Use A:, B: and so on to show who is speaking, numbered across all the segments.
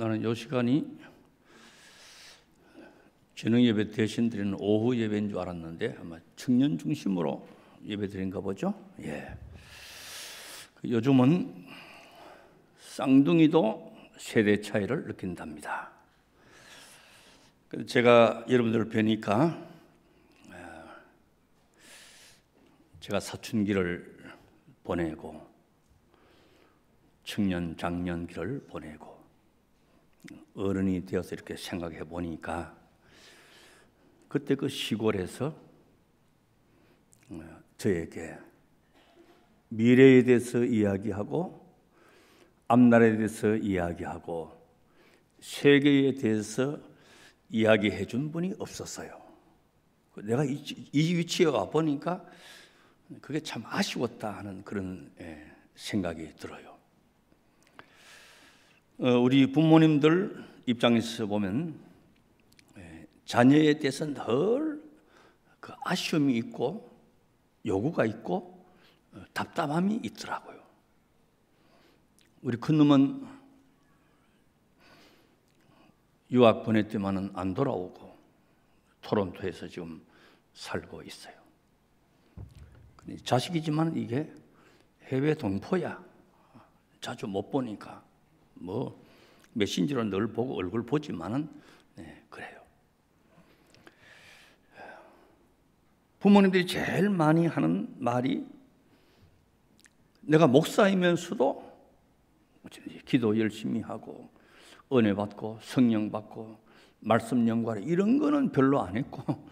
A: 나는 요 시간이 저녁 예배 대신 드리는 오후 예배인 줄 알았는데 아마 청년 중심으로 예배 드린가 보죠. 예. 그 요즘은 쌍둥이도 세대 차이를 느낀답니다. 제가 여러분들을 뵈니까 아, 제가 사춘기를 보내고 청년 장년기를 보내고 어른이 되어서 이렇게 생각해 보니까 그때 그 시골에서 어, 저에게 미래에 대해서 이야기하고 앞날에 대해서 이야기하고 세계에 대해서 이야기해 준 분이 없었어요. 내가 이, 이 위치에 와 보니까 그게 참 아쉬웠다 하는 그런 예, 생각이 들어요. 어, 우리 부모님들 입장에서 보면 예, 자녀에 대해서 늘 그 아쉬움이 있고 요구가 있고 어, 답답함이 있더라고요. 우리 큰 놈은 유학 보냈더만은 안 돌아오고 토론토에서 지금 살고 있어요. 자식이지만 이게 해외 동포야. 자주 못 보니까 뭐 메신저로 늘 보고 얼굴 보지만은 네, 그래요. 부모님들이 제일 많이 하는 말이 내가 목사이면서도 기도 열심히 하고 은혜 받고 성령 받고 말씀 연구하라 이런 거는 별로 안 했고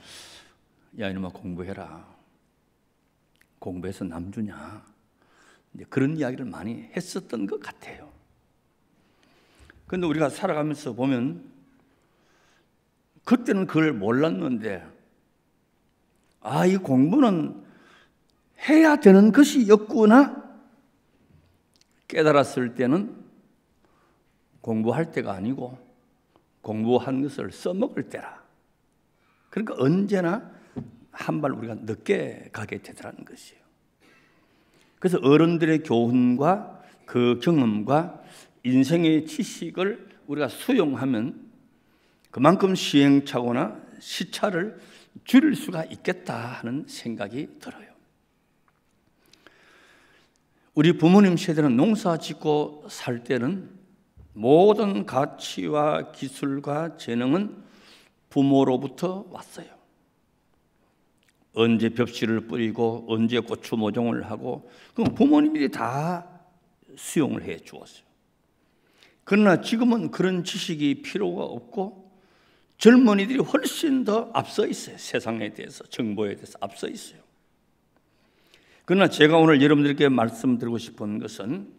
A: 야 이놈아 공부해라 공부해서 남주냐 그런 이야기를 많이 했었던 것 같아요. 그런데 우리가 살아가면서 보면 그때는 그걸 몰랐는데 아, 이 공부는 해야 되는 것이었구나 깨달았을 때는 공부할 때가 아니고 공부한 것을 써먹을 때라. 그러니까 언제나 한 발 우리가 늦게 가게 되더라는 것이에요. 그래서 어른들의 교훈과 그 경험과 인생의 지식을 우리가 수용하면 그만큼 시행착오나 시차를 줄일 수가 있겠다 하는 생각이 들어요. 우리 부모님 세대는 농사 짓고 살 때는 모든 가치와 기술과 재능은 부모로부터 왔어요. 언제 벽지를 뿌리고 언제 고추 모종을 하고 그럼 부모님들이 다 수용을 해 주었어요. 그러나 지금은 그런 지식이 필요가 없고 젊은이들이 훨씬 더 앞서 있어요. 세상에 대해서, 정보에 대해서 앞서 있어요. 그러나 제가 오늘 여러분들께 말씀드리고 싶은 것은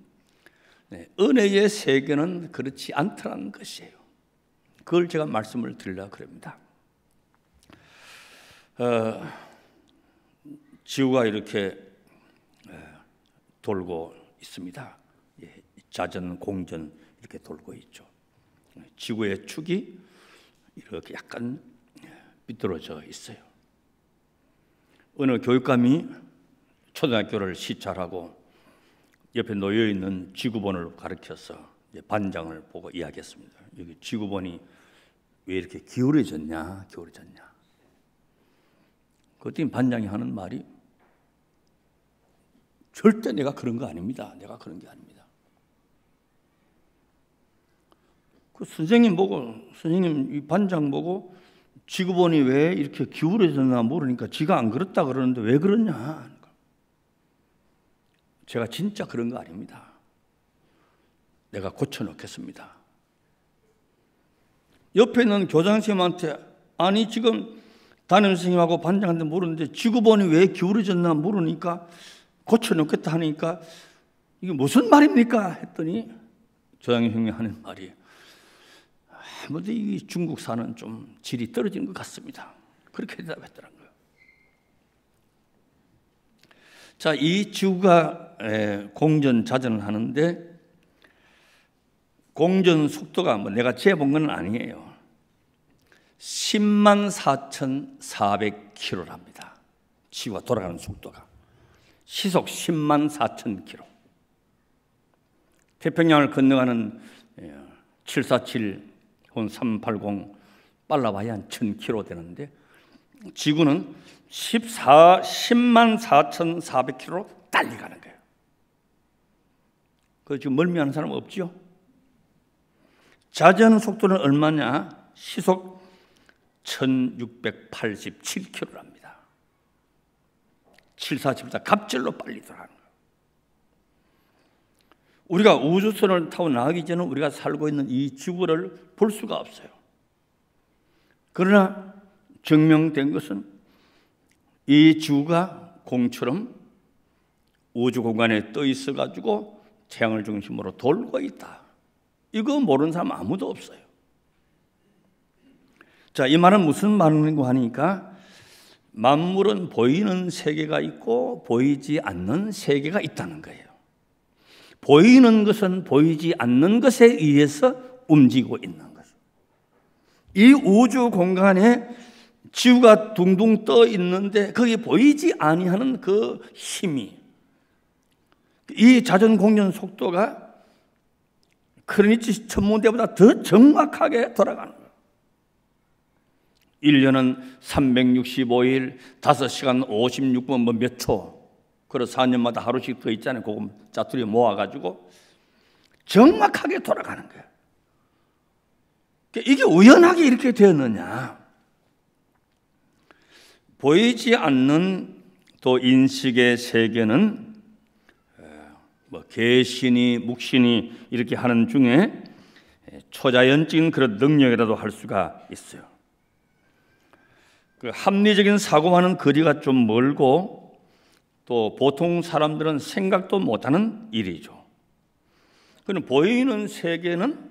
A: 네, 은혜의 세계는 그렇지 않다는 것이에요. 그걸 제가 말씀을 드리려 그럽니다. 어, 지구가 이렇게 돌고 있습니다. 예, 자전, 공전 이렇게 돌고 있죠. 지구의 축이 이렇게 약간 삐뚤어져 있어요. 어느 교육감이 초등학교를 시찰하고 옆에 놓여 있는 지구본을 가르쳐서 반장을 보고 이야기했습니다. 여기 지구본이 왜 이렇게 기울어졌냐, 기울어졌냐. 그랬더니 반장이 하는 말이 절대 내가 그런 거 아닙니다. 내가 그런 게 아닙니다. 그 선생님 보고 선생님 이 반장 보고 지구본이 왜 이렇게 기울어졌나 모르니까 지가 안 그렇다 그러는데 왜 그러냐? 제가 진짜 그런 거 아닙니다. 내가 고쳐놓겠습니다. 옆에 있는 교장 선생님한테 아니 지금 담임 선생님하고 반장한테 모르는데 지구본이 왜 기울어졌나 모르니까 고쳐놓겠다 하니까 이게 무슨 말입니까? 했더니 조장 형이 하는 말이 아무도 이 중국산은 좀 질이 떨어진 것 같습니다. 그렇게 대답했더라는 거예요. 자, 이 지구가 공전 자전을 하는데 공전 속도가 뭐 내가 재본 건 아니에요. 10만 4,400km랍니다. 지구가 돌아가는 속도가. 시속 10만 4천 km. 태평양을 건너가는 747, 혹은 380 빨라봐야 한 1000km 되는데 지구는 14, 10만 4,400km로 달리 가는 거예요. 그 지금 멀미하는 사람 없죠? 자전 속도는 얼마냐? 시속 1687km랍니다. 747보다 갑절로 빨리 돌아가는. 우리가 우주선을 타고 나가기 전에 우리가 살고 있는 이 지구를 볼 수가 없어요. 그러나 증명된 것은 이 지구가 공처럼 우주 공간에 떠 있어 가지고 태양을 중심으로 돌고 있다. 이거 모르는 사람 아무도 없어요. 자, 이 말은 무슨 말인고 하니까 만물은 보이는 세계가 있고 보이지 않는 세계가 있다는 거예요. 보이는 것은 보이지 않는 것에 의해서 움직이고 있는 것. 이 우주 공간에 지구가 둥둥 떠 있는데 거기 보이지 아니하는 그 힘이 이 자전 공전 속도가 크리니치 천문대보다 더 정확하게 돌아가는 거예요. 1년은 365일, 5시간 56분 뭐몇 초. 그래 4년마다 하루씩 더 있잖아요. 그거 짜투리 모아가지고 정확하게 돌아가는 거예요. 이게 우연하게 이렇게 되었느냐? 보이지 않는 또 인식의 세계는 뭐 개신이 묵신이 이렇게 하는 중에 초자연적인 그런 능력이라도 할 수가 있어요. 그 합리적인 사고와는 거리가 좀 멀고 또 보통 사람들은 생각도 못하는 일이죠. 그는 보이는 세계는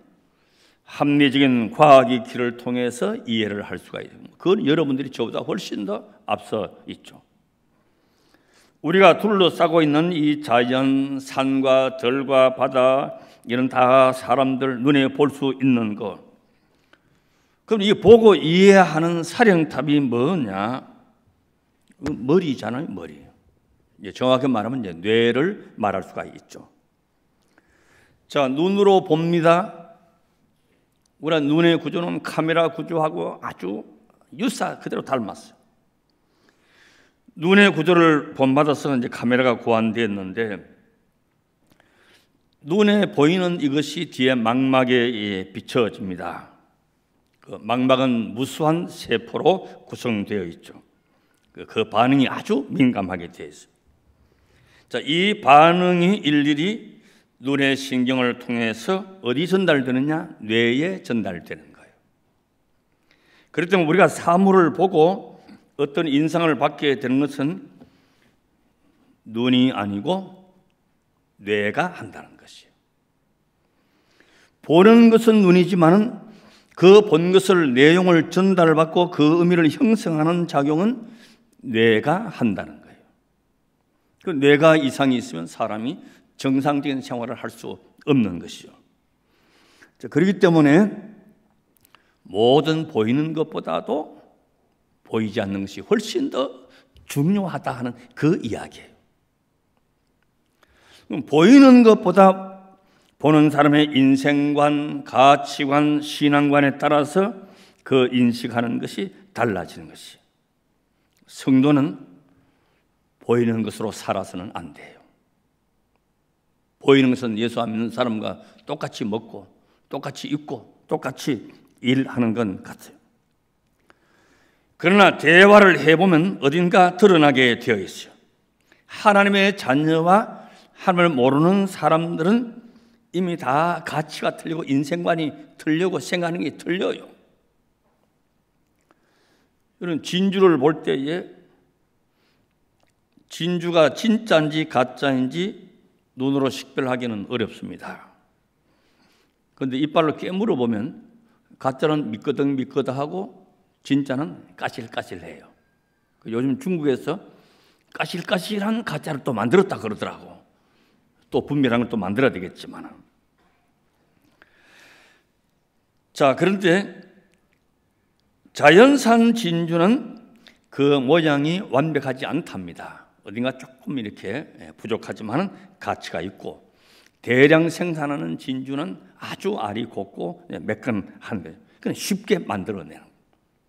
A: 합리적인 과학의 길을 통해서 이해를 할 수가 있습니다. 그건 여러분들이 저보다 훨씬 더 앞서 있죠. 우리가 둘러싸고 있는 이 자연, 산과 들과 바다, 이런 다 사람들 눈에 볼 수 있는 것. 그럼 이 보고 이해하는 사령탑이 뭐냐? 머리잖아요, 머리. 정확히 말하면 이제 뇌를 말할 수가 있죠. 자, 눈으로 봅니다. 우리 눈의 구조는 카메라 구조하고 아주 유사 그대로 닮았어요. 눈의 구조를 본받아서 이제 카메라가 고안되었는데 눈에 보이는 이것이 뒤에 망막에 비춰집니다. 그 망막은 무수한 세포로 구성되어 있죠. 그, 그 반응이 아주 민감하게 되어 있어요. 자, 이 반응이 일일이 눈의 신경을 통해서 어디 전달되느냐? 뇌에 전달되는 거예요. 그렇기 때문에 우리가 사물을 보고 어떤 인상을 받게 되는 것은 눈이 아니고 뇌가 한다는 것이에요. 보는 것은 눈이지만은 그 본 것을 내용을 전달받고 그 의미를 형성하는 작용은 뇌가 한다는 거예요. 그 뇌가 이상이 있으면 사람이 정상적인 생활을 할 수 없는 것이죠. 그렇기 때문에 모든 보이는 것보다도 보이지 않는 것이 훨씬 더 중요하다 하는 그 이야기예요. 보이는 것보다 보는 사람의 인생관, 가치관, 신앙관에 따라서 그 인식하는 것이 달라지는 것이. 성도는 보이는 것으로 살아서는 안 돼요. 보이는 것은 예수 안 믿는 사람과 똑같이 먹고, 똑같이 입고, 똑같이 일하는 건 같아요. 그러나 대화를 해보면 어딘가 드러나게 되어 있어요. 하나님의 자녀와 하나님을 모르는 사람들은 이미 다 가치가 틀리고 인생관이 틀리고 생각하는 게 틀려요. 이런 진주를 볼 때에 진주가 진짜인지 가짜인지 눈으로 식별하기는 어렵습니다. 그런데 이빨로 깨물어 보면 가짜는 미끄덩 미끄덩하고 진짜는 까실까실해요. 그 요즘 중국에서 까실까실한 가짜를 또 만들었다 그러더라고. 또 분별한 걸또 만들어야 되겠지만. 자, 그런데 자연산 진주는 그 모양이 완벽하지 않답니다. 어딘가 조금 이렇게 부족하지만 가치가 있고 대량 생산하는 진주는 아주 알이 곱고 매끈한 거예요. 그냥 쉽게 만들어내는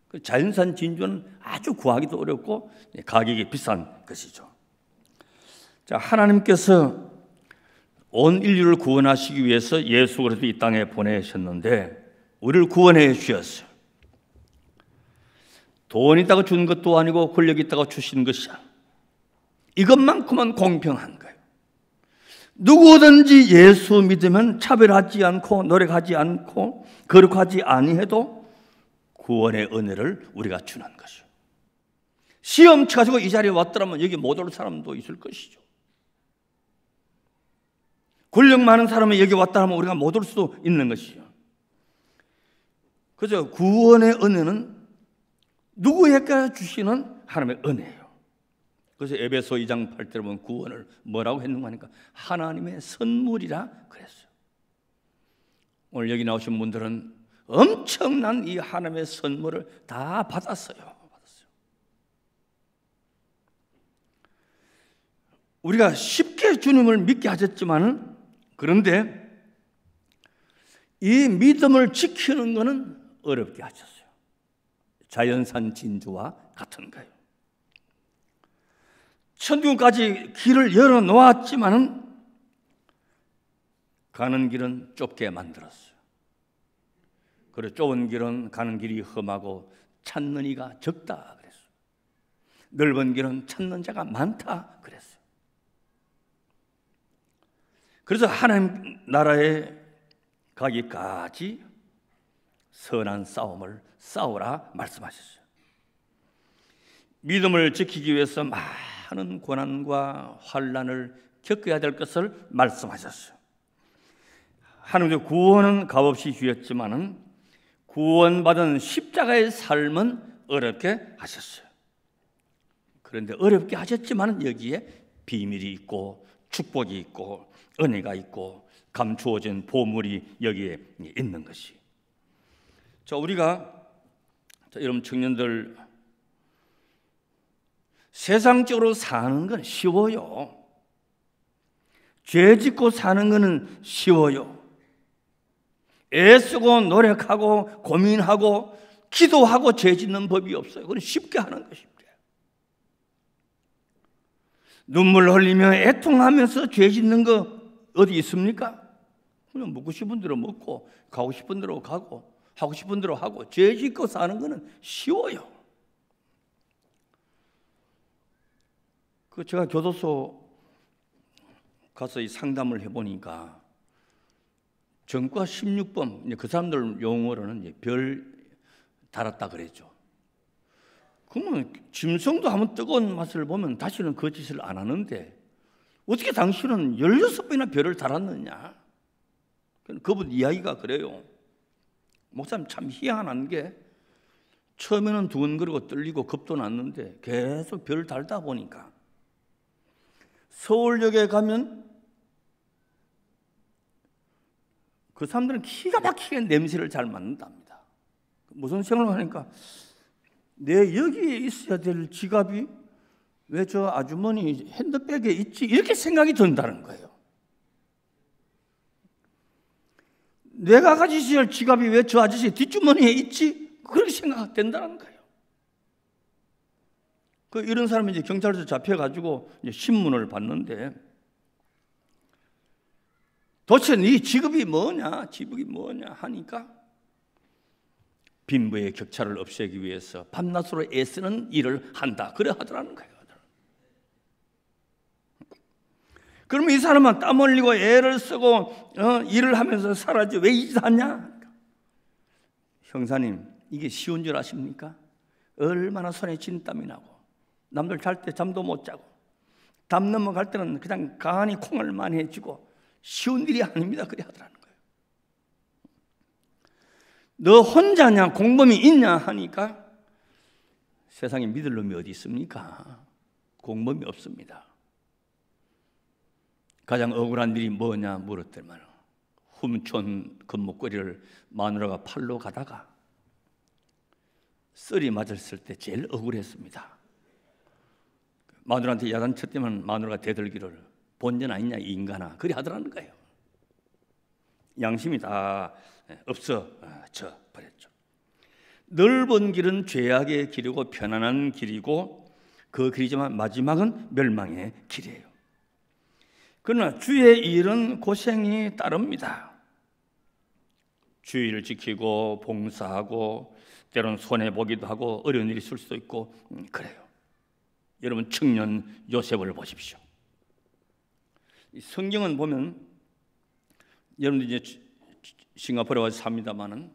A: 그 자연산 진주는 아주 구하기도 어렵고 가격이 비싼 것이죠. 자, 하나님께서 온 인류를 구원하시기 위해서 예수 그리스도 이 땅에 보내셨는데 우리를 구원해 주셨어요. 돈 있다고 준 것도 아니고 권력 있다고 주신 것이야. 이것만큼은 공평한 거예요. 누구든지 예수 믿으면 차별하지 않고 노력하지 않고 거룩하지 아니해도 구원의 은혜를 우리가 주는 것이요. 시험 쳐가지고 이 자리에 왔더라면 여기 못 올 사람도 있을 것이죠. 권력 많은 사람이 여기 왔다 하면 우리가 못 올 수도 있는 것이죠. 그죠? 구원의 은혜는 누구에게 주시는 하나님의 은혜예요. 그래서 에베소 2장 8절에 보면 구원을 뭐라고 했는가 하니까 하나님의 선물이라 그랬어요. 오늘 여기 나오신 분들은 엄청난 이 하나님의 선물을 다 받았어요. 받았어요. 우리가 쉽게 주님을 믿게 하셨지만은 그런데 이 믿음을 지키는 것은 어렵게 하셨어요. 자연산 진주와 같은 거예요. 천국까지 길을 열어 놓았지만은 가는 길은 좁게 만들었어요. 그리고 좁은 길은 가는 길이 험하고 찾는 이가 적다 그랬어요. 넓은 길은 찾는 자가 많다 그랬어요. 그래서 하나님 나라에 가기까지 선한 싸움을 싸우라 말씀하셨어요. 믿음을 지키기 위해서 많은 고난과 환란을 겪어야 될 것을 말씀하셨어요. 하나님의 구원은 값없이 주셨지만은 구원받은 십자가의 삶은 어렵게 하셨어요. 그런데 어렵게 하셨지만 여기에 비밀이 있고 축복이 있고 은혜가 있고 감추어진 보물이 여기에 있는 것이. 자, 우리가 자, 여러분 청년들 세상적으로 사는 건 쉬워요. 죄 짓고 사는 것은 쉬워요. 애쓰고 노력하고 고민하고 기도하고 죄 짓는 법이 없어요. 그건 쉽게 하는 것입니다. 눈물 흘리며 애통하면서 죄 짓는 거 어디 있습니까? 그냥 먹고 싶은 대로 먹고 가고 싶은 대로 가고 하고 싶은 대로 하고 죄 짓고 사는 거는 쉬워요. 그 제가 교도소 가서 이 상담을 해보니까 전과 16번 그 사람들 용어로는 별 달았다 그랬죠. 그러면 짐승도 한번 뜨거운 맛을 보면 다시는 그 짓을 안 하는데 어떻게 당신은 16번이나 별을 달았느냐? 그분 이야기가 그래요. 목사님 참 희한한 게 처음에는 두근거리고 떨리고 겁도 났는데 계속 별 달다 보니까 서울역에 가면 그 사람들은 기가 막히게 냄새를 잘 맡는답니다. 무슨 생각을 하니까 내 여기에 있어야 될 지갑이 왜 저 아주머니 핸드백에 있지? 이렇게 생각이 든다는 거예요. 내가 가지셔야 할 지갑이 왜 저 아저씨 뒷주머니에 있지? 그렇게 생각된다는 거예요. 그 이런 사람이 이제 경찰서 잡혀가지고 이제 신문을 봤는데 도대체 네 직업이 뭐냐? 직업이 뭐냐? 하니까 빈부의 격차를 없애기 위해서 밤낮으로 애쓰는 일을 한다. 그래 하더라는 거예요. 그러면 이 사람은 땀 흘리고 애를 쓰고 어, 일을 하면서 살아지 왜 이사냐? 형사님 이게 쉬운 줄 아십니까? 얼마나 손에 진 땀이 나고 남들 잘 때 잠도 못 자고 담 넘어갈 때는 그냥 간이 콩을 많이 해주고 쉬운 일이 아닙니다. 그래 하더라는 거예요. 너 혼자냐 공범이 있냐 하니까 세상에 믿을 놈이 어디 있습니까? 공범이 없습니다. 가장 억울한 일이 뭐냐 물었더만 훔촌 금목걸이를 마누라가 팔로 가다가 썰이 맞았을 때 제일 억울했습니다. 마누라한테 야단 쳤더만 마누라가 대들기를 본전 아니냐 인간아 그리 하더라는 거예요. 양심이 다 없어져 버렸죠. 넓은 길은 죄악의 길이고 편안한 길이고 그 길이지만 마지막은 멸망의 길이에요. 그러나 주의 일은 고생이 따릅니다. 주의를 지키고 봉사하고 때로는 손해 보기도 하고 어려운 일이 있을 수도 있고 음, 그래요. 여러분 청년 요셉을 보십시오. 성경은 보면 여러분들 이제 싱가포르에 와서 삽니다만은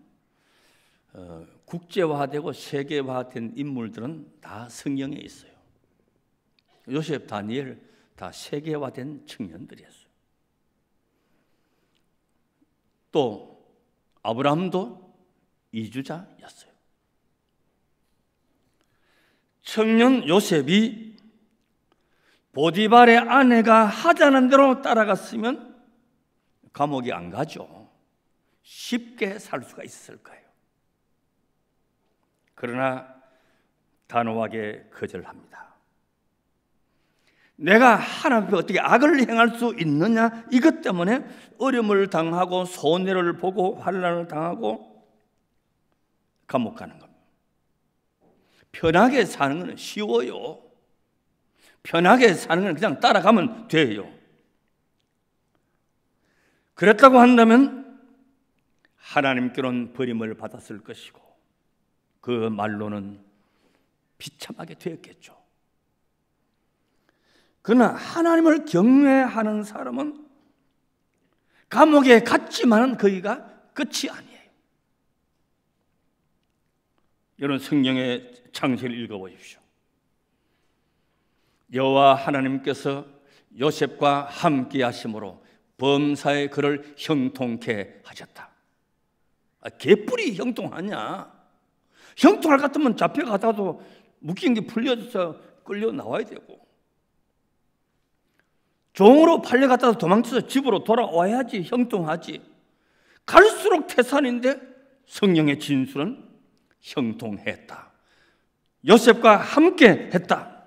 A: 어, 국제화되고 세계화된 인물들은 다 성경에 있어요. 요셉, 다니엘 다 세계화된 청년들이었어요. 또 아브라함도 이주자였어요. 청년 요셉이 보디발의 아내가 하자는 대로 따라갔으면 감옥에 안 가죠. 쉽게 살 수가 있을 거예요. 그러나 단호하게 거절합니다. 내가 하나님 앞에 어떻게 악을 행할 수 있느냐 이것 때문에 어려움을 당하고 손해를 보고 환란을 당하고 감옥 가는 겁니다. 편하게 사는 것은 쉬워요. 편하게 사는 건 그냥 따라가면 돼요. 그랬다고 한다면 하나님께로는 버림을 받았을 것이고 그 말로는 비참하게 되었겠죠. 그러나 하나님을 경외하는 사람은 감옥에 갔지만은 거기가 끝이 아니에요. 여러분 성경의 창세를 읽어보십시오. 여호와 하나님께서 요셉과 함께 하심으로 범사의 그를 형통케 하셨다. 아, 개뿔이 형통하냐? 형통할 것 같으면 잡혀가다도 묶인 게 풀려서 끌려 나와야 되고 종으로 팔려갔다가 도망쳐서 집으로 돌아와야지 형통하지. 갈수록 태산인데 성령의 진술은 형통했다. 요셉과 함께 했다.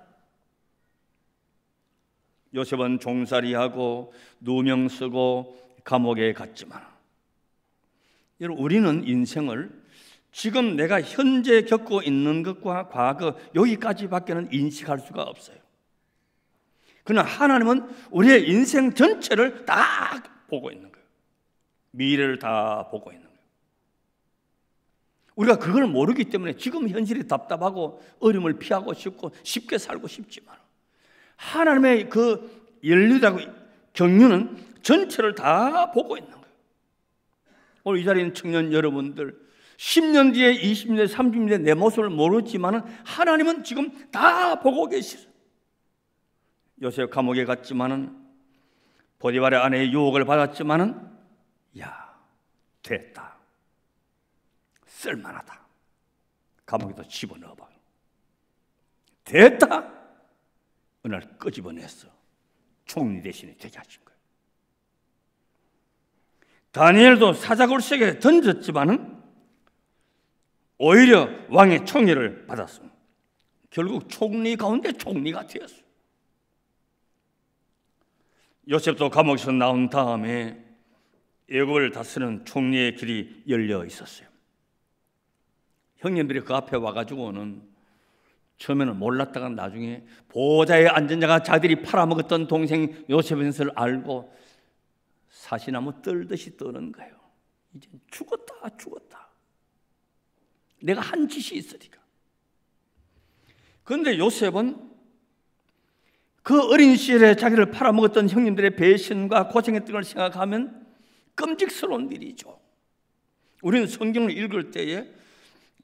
A: 요셉은 종살이하고 누명 쓰고 감옥에 갔지만 여러분 우리는 인생을 지금 내가 현재 겪고 있는 것과 과거 여기까지밖에는 인식할 수가 없어요. 그러나 하나님은 우리의 인생 전체를 다 보고 있는 거예요. 미래를 다 보고 있는 거예요. 우리가 그걸 모르기 때문에 지금 현실이 답답하고 어려움을 피하고 싶고 쉽게 살고 싶지만 하나님의 그 연륜하고 경륜은 전체를 다 보고 있는 거예요. 오늘 이 자리에 있는 청년 여러분들 10년 뒤에 20년 뒤에 30년 뒤에 내 모습을 모르지만 하나님은 지금 다 보고 계시죠. 요셉 감옥에 갔지만은 보디발의 아내의 유혹을 받았지만은 야 됐다 쓸만하다 감옥에도 집어넣어봐 됐다 어느 날 끄집어냈어 총리 대신에 되게 하신 거예요 다니엘도 사자굴색에 던졌지만은 오히려 왕의 총애를 받았습니다. 결국 총리 가운데 총리가 되었어요. 요셉도 감옥에서 나온 다음에 애국을 다스리는 총리의 길이 열려 있었어요. 형님들이 그 앞에 와가지고는 처음에는 몰랐다가 나중에 보호자에 앉은 자가 자들이 팔아먹었던 동생 요셉인 것을 알고 사시나무 떨듯이 떠는 거예요. 이제 죽었다, 죽었다. 내가 한 짓이 있으니까. 그런데 요셉은 그 어린 시절에 자기를 팔아먹었던 형님들의 배신과 고생했던 걸 생각하면 끔찍스러운 일이죠. 우리는 성경을 읽을 때에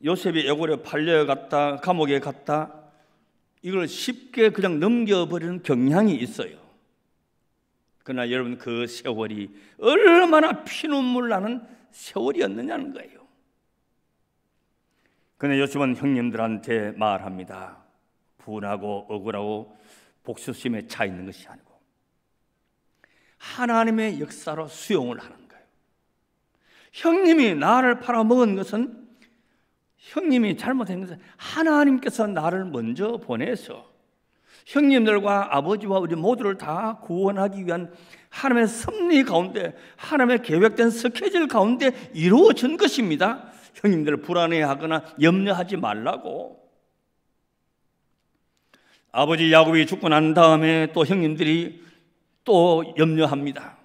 A: 요셉이 애고에 팔려갔다, 감옥에 갔다, 이걸 쉽게 그냥 넘겨버리는 경향이 있어요. 그러나 여러분 그 세월이 얼마나 피눈물 나는 세월이었느냐는 거예요. 그런데 요셉은 형님들한테 말합니다. 분하고 억울하고 복수심에 차 있는 것이 아니고 하나님의 역사로 수용을 하는 거예요. 형님이 나를 팔아먹은 것은 형님이 잘못한 것은 하나님께서 나를 먼저 보내서 형님들과 아버지와 우리 모두를 다 구원하기 위한 하나님의 섭리 가운데 하나님의 계획된 스케줄 가운데 이루어진 것입니다. 형님들 불안해하거나 염려하지 말라고. 아버지 야곱이 죽고 난 다음에 또 형님들이 또 염려합니다.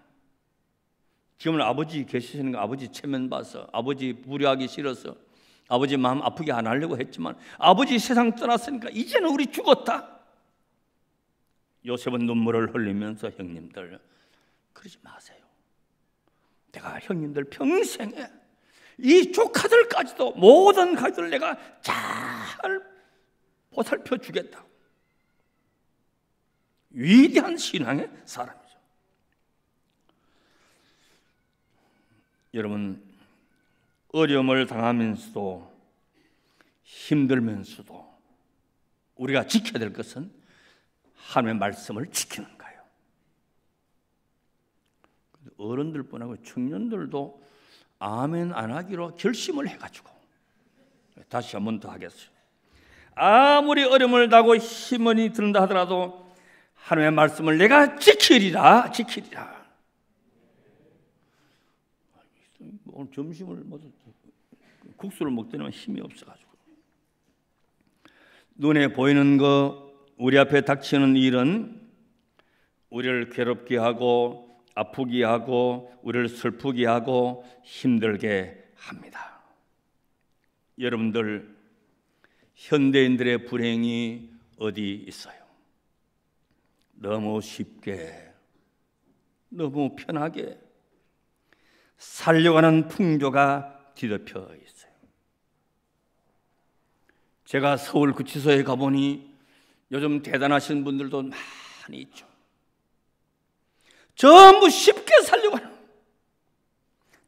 A: 지금은 아버지 계시는 거 아버지 체면 봐서 아버지 무리하기 싫어서 아버지 마음 아프게 안 하려고 했지만 아버지 세상 떠났으니까 이제는 우리 죽었다. 요셉은 눈물을 흘리면서 형님들 그러지 마세요. 내가 형님들 평생에 이 조카들까지도 모든 가족들 내가 잘 보살펴 주겠다. 위대한 신앙의 사람이죠. 여러분 어려움을 당하면서도 힘들면서도 우리가 지켜야 될 것은 하나님의 말씀을 지키는 거예요. 어른들뿐 아니고 청년들도 아멘 안 하기로 결심을 해가지고 다시 한 번 더 하겠어요. 아무리 어려움을 당하고 힘이 든다 하더라도 하나님의 말씀을 내가 지키리라 지키리라. 오늘 점심을 뭐 국수를 먹더니만 힘이 없어가지고 눈에 보이는 거 우리 앞에 닥치는 일은 우리를 괴롭게 하고 아프게 하고 우리를 슬프게 하고 힘들게 합니다. 여러분들 현대인들의 불행이 어디 있어요? 너무 쉽게 너무 편하게 살려가는 풍조가 뒤덮여 있어요. 제가 서울 구치소에 가보니 요즘 대단하신 분들도 많이 있죠. 전부 쉽게 살려고 하는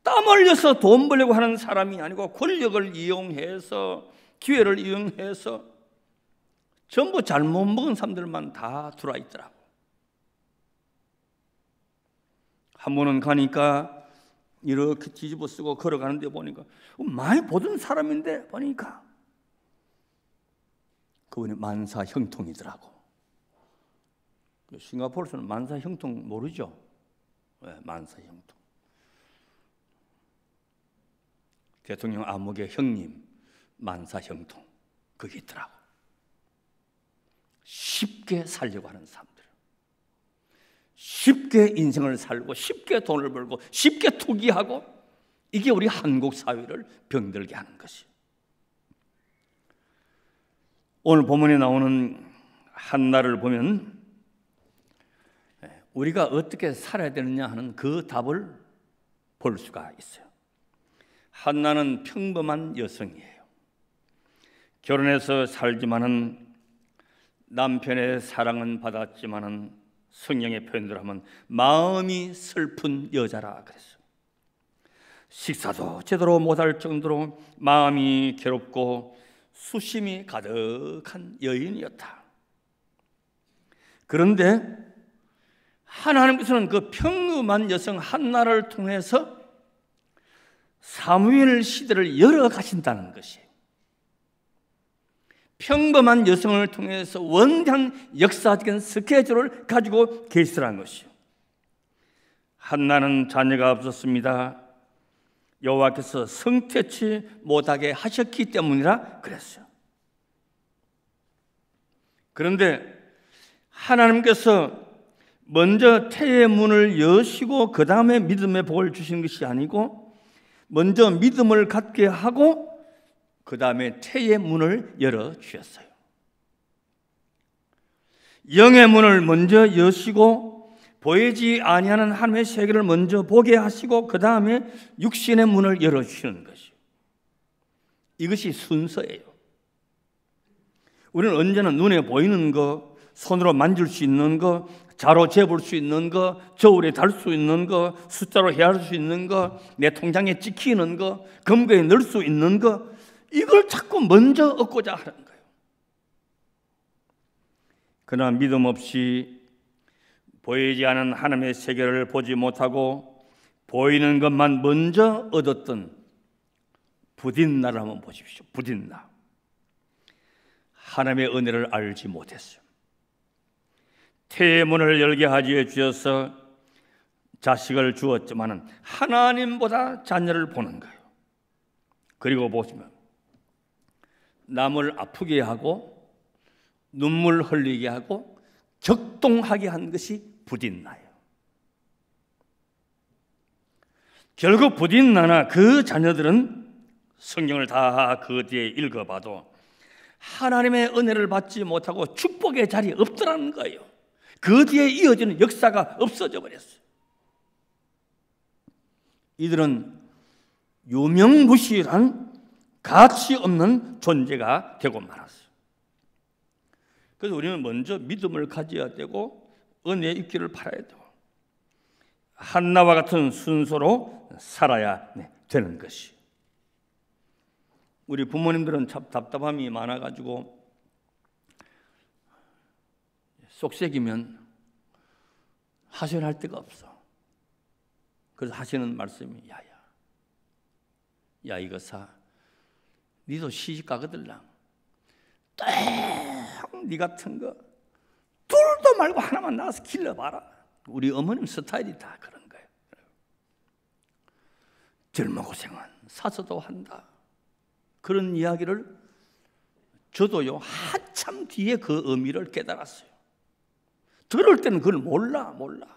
A: 땀 흘려서 돈 벌려고 하는 사람이 아니고 권력을 이용해서 기회를 이용해서 전부 잘못 먹은 사람들만 다 들어와 있더라고. 한 번은 가니까 이렇게 뒤집어 쓰고 걸어가는데 보니까 많이 보던 사람인데 보니까 그분이 만사 형통이더라고. 그 싱가포르에서는 만사 형통 모르죠? 네, 만사 형통. 대통령 암흑의 형님 만사 형통 그게 있더라고. 쉽게 살려고 하는 사람들. 쉽게 인생을 살고 쉽게 돈을 벌고 쉽게 투기하고 이게 우리 한국 사회를 병들게 하는 것이에요. 오늘 본문에 나오는 한나를 보면 우리가 어떻게 살아야 되느냐 하는 그 답을 볼 수가 있어요. 한나는 평범한 여성이에요. 결혼해서 살지만은 남편의 사랑은 받았지만은 성령의 표현대로 하면 마음이 슬픈 여자라 그랬어요. 식사도 제대로 못할 정도로 마음이 괴롭고 수심이 가득한 여인이었다. 그런데 하나님께서는 그 평범한 여성 한나를 통해서 사무엘 시대를 열어 가신다는 것이에요. 평범한 여성을 통해서 원대한 역사적인 스케줄을 가지고 계시라는 것이요. 한나는 자녀가 없었습니다. 여호와께서 성태치 못하게 하셨기 때문이라 그랬어요. 그런데 하나님께서 먼저 태의 문을 여시고 그 다음에 믿음의 복을 주신 것이 아니고 먼저 믿음을 갖게 하고 그 다음에 태의 문을 열어 주셨어요. 영의 문을 먼저 여시고 보이지 아니하는 하나님의 세계를 먼저 보게 하시고 그 다음에 육신의 문을 열어 주시는 것이요. 이것이 순서예요. 우리는 언제나 눈에 보이는 거, 손으로 만질 수 있는 거, 자로 재볼 수 있는 거, 저울에 달 수 있는 거, 숫자로 헤아릴 수 있는 거, 내 통장에 찍히는 거, 금고에 넣을 수 있는 거, 이걸 자꾸 먼저 얻고자 하는 거예요. 그러나 믿음 없이 보이지 않은 하나님의 세계를 보지 못하고 보이는 것만 먼저 얻었던 부딘나를 한번 보십시오. 부딘나. 하나님의 은혜를 알지 못했어요. 태의 문을 열게 하지해 주셔서 자식을 주었지만은 하나님보다 자녀를 보는 거예요. 그리고 보시면 남을 아프게 하고 눈물 흘리게 하고 격동하게 한 것이 부딘나예요. 결국 부딘나나 그 자녀들은 성경을 다 그 뒤에 읽어봐도 하나님의 은혜를 받지 못하고 축복의 자리에 없더라는 거예요. 그 뒤에 이어지는 역사가 없어져 버렸어요. 이들은 유명무실한 가치 없는 존재가 되고 말았어요. 그래서 우리는 먼저 믿음을 가져야 되고 은혜의 입기를 팔아야 되고 한나와 같은 순서로 살아야 되는 것이. 우리 부모님들은 참 답답함이 많아가지고 속색이면 하소연할 데가 없어. 그래서 하시는 말씀이 야야, 야 이거 사, 니도 시집 가거들랑. 딱니 같은 거 둘도 말고 하나만 나와서 길러봐라. 우리 어머님 스타일이 다 그런 거예요. 젊어 고생은 사서도 한다. 그런 이야기를 저도요 한참 뒤에 그 의미를 깨달았어요. 들을 때는 그걸 몰라 몰라.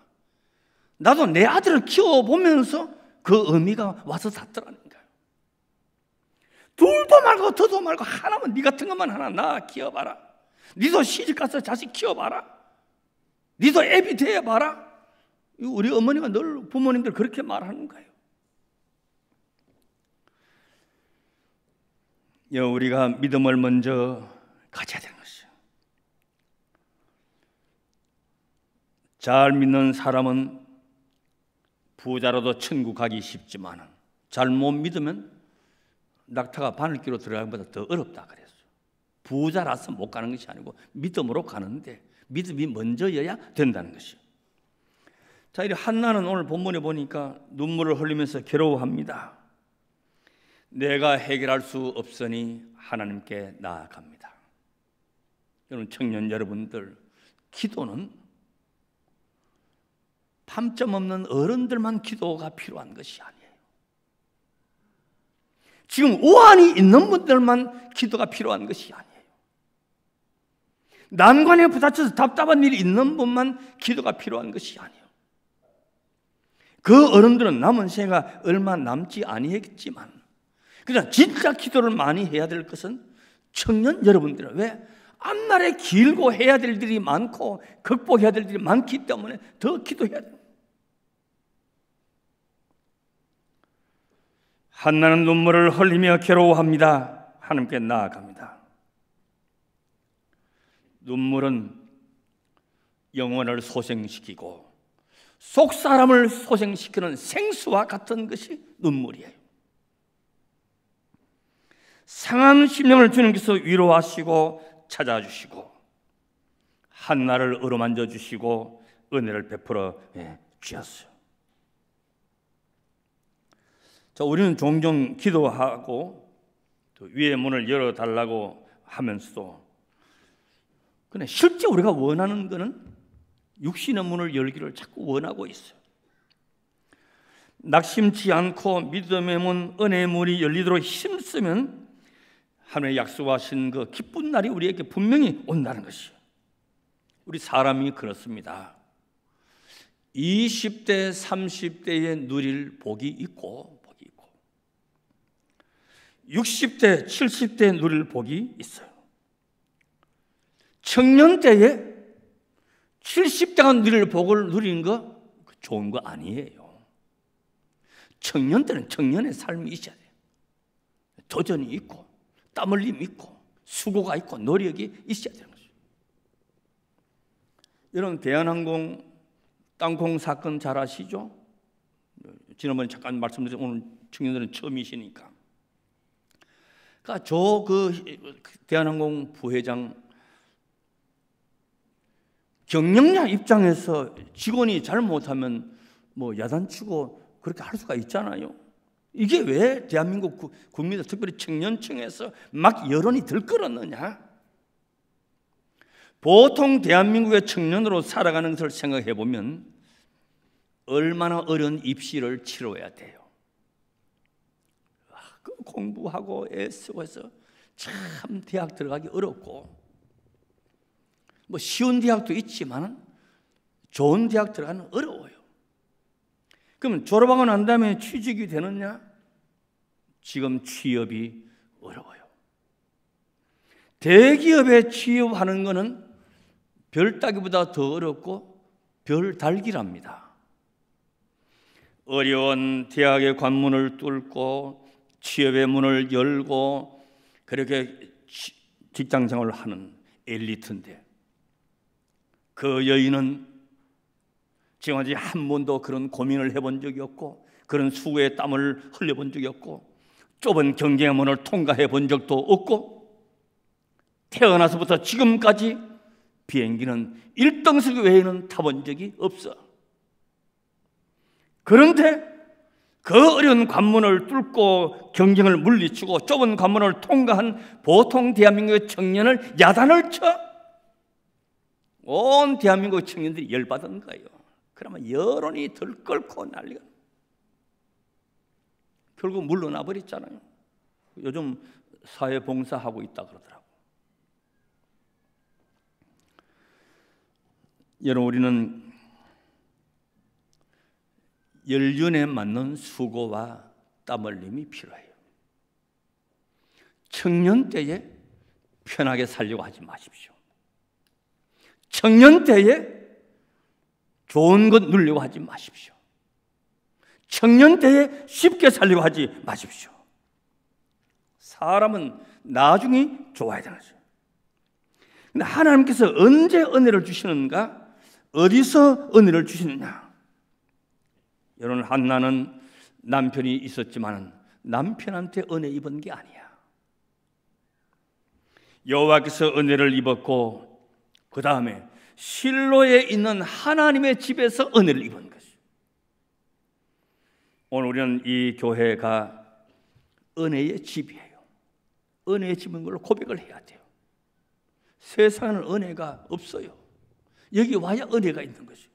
A: 나도 내 아들을 키워 보면서 그 의미가 와서 닿더라는 거예요. 둘도 말고 더도 말고 하나만 네 같은 것만 하나 나 키워봐라. 니도 시집 가서 자식 키워봐라. 니도 애비 대해봐라. 우리 어머니가 늘 부모님들 그렇게 말하는 거예요. 우리가 믿음을 먼저 가져야 되는 것이요. 잘 믿는 사람은 부자로도 천국 가기 쉽지만 잘 못 믿으면 낙타가 바늘기로 들어가는 것보다 더 어렵다 그랬어요. 부자라서 못 가는 것이 아니고 믿음으로 가는데 믿음이 먼저여야 된다는 것이요. 자, 이 한나는 오늘 본문에 보니까 눈물을 흘리면서 괴로워합니다. 내가 해결할 수 없으니 하나님께 나아갑니다. 여러분 청년 여러분들 기도는 밤점 없는 어른들만 기도가 필요한 것이 아니에요. 지금 오한이 있는 분들만 기도가 필요한 것이 아니에요. 난관에 부딪혀서 답답한 일이 있는 분만 기도가 필요한 것이 아니에요. 그 어른들은 남은 생가 얼마 남지 아니했지만 그러나 진짜 기도를 많이 해야 될 것은 청년 여러분들은 왜? 앞날에 길고 해야 될 일이 많고 극복해야 될 일이 많기 때문에 더 기도해야 돼요. 한나는 눈물을 흘리며 괴로워합니다. 하나님께 나아갑니다. 눈물은 영혼을 소생시키고 속 사람을 소생시키는 생수와 같은 것이 눈물이에요. 상한 심령을 주님께서 위로하시고 찾아주시고 한나를 어루만져 주시고 은혜를 베풀어 예, 주셨어요. 자, 우리는 종종 기도하고 또 위의 문을 열어 달라고 하면서도 근데 실제 우리가 원하는 것은 육신의 문을 열기를 자꾸 원하고 있어요. 낙심치 않고 믿음의 문, 은혜의 문이 열리도록 힘쓰면 하나님의 약속하신 그 기쁜 날이 우리에게 분명히 온다는 것이요. 우리 사람이 그렇습니다. 20대, 30대에 누릴 복이 있고, 60대, 70대에 누릴 복이 있어요. 청년 때에 70대가 누릴 복을 누린 거 좋은 거 아니에요. 청년 때는 청년의 삶이 있어야 돼요. 도전이 있고, 땀 흘림 있고 수고가 있고 노력이 있어야 되는 거죠. 여러분 대한항공 땅콩 사건 잘 아시죠? 지난번에 잠깐 말씀드린 오늘 청년들은 처음이시니까. 그러니까 저 그 대한항공 부회장 경영자 입장에서 직원이 잘못하면 뭐 야단치고 그렇게 할 수가 있잖아요. 이게 왜 대한민국 국민들 특별히 청년층에서 막 여론이 들끓었느냐? 보통 대한민국의 청년으로 살아가는 것을 생각해 보면 얼마나 어려운 입시를 치러야 돼요. 아, 그 공부하고 애쓰고 해서 참 대학 들어가기 어렵고 뭐 쉬운 대학도 있지만 좋은 대학 들어가는 어려워요. 그럼 졸업하고 난 다음에 취직이 되느냐? 지금 취업이 어려워요. 대기업에 취업하는 것은 별 따기보다 더 어렵고 별 달기랍니다. 어려운 대학의 관문을 뚫고 취업의 문을 열고 그렇게 직장 생활을 하는 엘리트인데 그 여인은 지금까지 한 번도 그런 고민을 해본 적이 없고 그런 수고의 땀을 흘려본 적이 없고 좁은 경쟁의 문을 통과해 본 적도 없고 태어나서부터 지금까지 비행기는 1등석 외에는 타본 적이 없어. 그런데 그 어려운 관문을 뚫고 경쟁을 물리치고 좁은 관문을 통과한 보통 대한민국의 청년을 야단을 쳐. 온 대한민국 청년들이 열받은 거예요. 그러면 여론이 들끓고 난리가. 결국 물러나 버렸잖아요. 요즘 사회 봉사하고 있다 그러더라고. 여러분 우리는 연륜에 맞는 수고와 땀 흘림이 필요해요. 청년 때에 편하게 살려고 하지 마십시오. 청년 때에 좋은 것 누리려고 하지 마십시오. 청년 때에 쉽게 살려고 하지 마십시오. 사람은 나중에 좋아야 되는 거죠. 근데 하나님께서 언제 은혜를 주시는가? 어디서 은혜를 주시느냐? 여러분 한나는 남편이 있었지만 남편한테 은혜 입은 게 아니야. 여호와께서 은혜를 입었고 그 다음에 실로에 있는 하나님의 집에서 은혜를 입은 것이. 오늘 우리는 이 교회가 은혜의 집이에요. 은혜의 집인 걸로 고백을 해야 돼요. 세상에는 은혜가 없어요. 여기 와야 은혜가 있는 것이.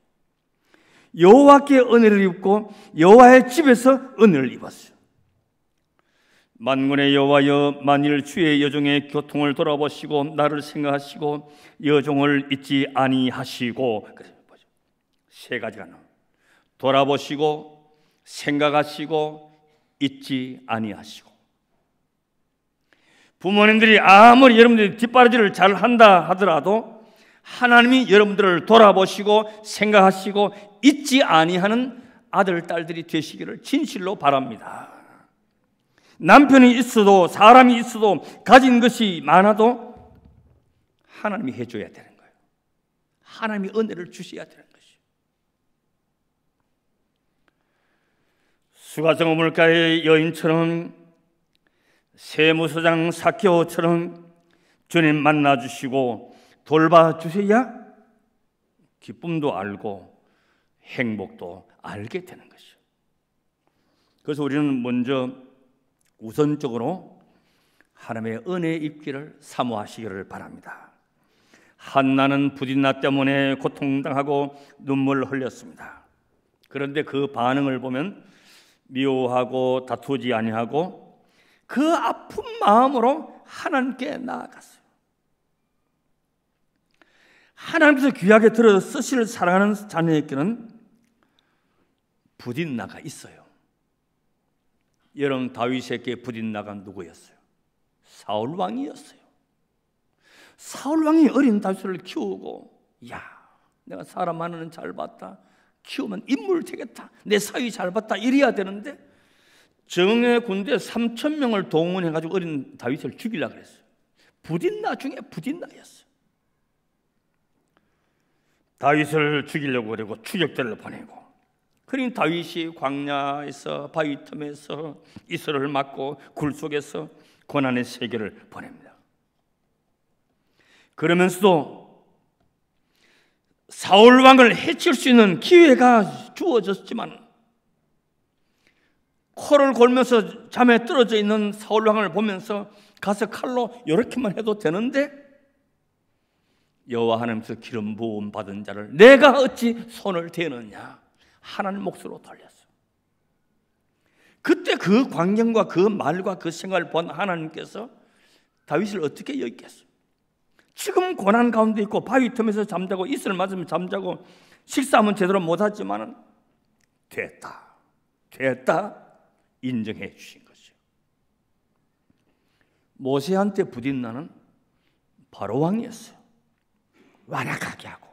A: 여호와께 은혜를 입고 여호와의 집에서 은혜를 입었어요. 만군의 여호와여 만일 주의 여종의 교통을 돌아보시고 나를 생각하시고 여종을 잊지 아니하시고 세 가지가 나 돌아보시고 생각하시고 잊지 아니하시고. 부모님들이 아무리 여러분들이 뒷바라지를 잘 한다 하더라도 하나님이 여러분들을 돌아보시고 생각하시고 잊지 아니하는 아들 딸들이 되시기를 진실로 바랍니다. 남편이 있어도 사람이 있어도 가진 것이 많아도 하나님이 해줘야 되는 거예요. 하나님이 은혜를 주셔야 되는 것이. 수가성 우물가의 여인처럼 세무서장 사케오처럼 주님 만나 주시고 돌봐 주셔야 기쁨도 알고 행복도 알게 되는 것이죠. 그래서 우리는 먼저 우선적으로 하나님의 은혜 입기를 사모하시기를 바랍니다. 한나는 부딘나 때문에 고통당하고 눈물을 흘렸습니다. 그런데 그 반응을 보면 미워하고 다투지 아니하고 그 아픈 마음으로 하나님께 나아갔어요. 하나님께서 귀하게 들어 쓰실 사랑하는 자녀에게는 부딘나가 있어요. 여러분 다윗에게 부딘나가 누구였어요? 사울 왕이었어요. 사울 왕이 어린 다윗을 키우고 야 내가 사람 하나는 잘 봤다. 키우면 인물 되겠다. 내 사위 잘 봤다. 이래야 되는데 정예 군대 3천 명을 동원해 가지고 어린 다윗을 죽이려 그랬어요. 부딘나 중에 부딘나였어요. 다윗을 죽이려고 그러고 추격대를 보내고 그러니 다윗이 광야에서 바위 틈에서 이슬을 맞고 굴 속에서 고난의 세계를 보냅니다. 그러면서도 사울 왕을 해칠 수 있는 기회가 주어졌지만 코를 골면서 잠에 떨어져 있는 사울 왕을 보면서 가서 칼로 이렇게만 해도 되는데 여호와 하나님께서 기름 부음 받은 자를 내가 어찌 손을 대느냐 하나님 몫으로 돌렸어. 그때 그 광경과 그 말과 그 생활을 본 하나님께서 다윗을 어떻게 여겼겠어? 지금 고난 가운데 있고 바위 틈에서 잠자고 이슬 맞으면 잠자고 식사하면 제대로 못하지만은 됐다, 됐다 인정해 주신 것이요. 모세한테 부딘 나는 바로 왕이었어요. 완악하게 하고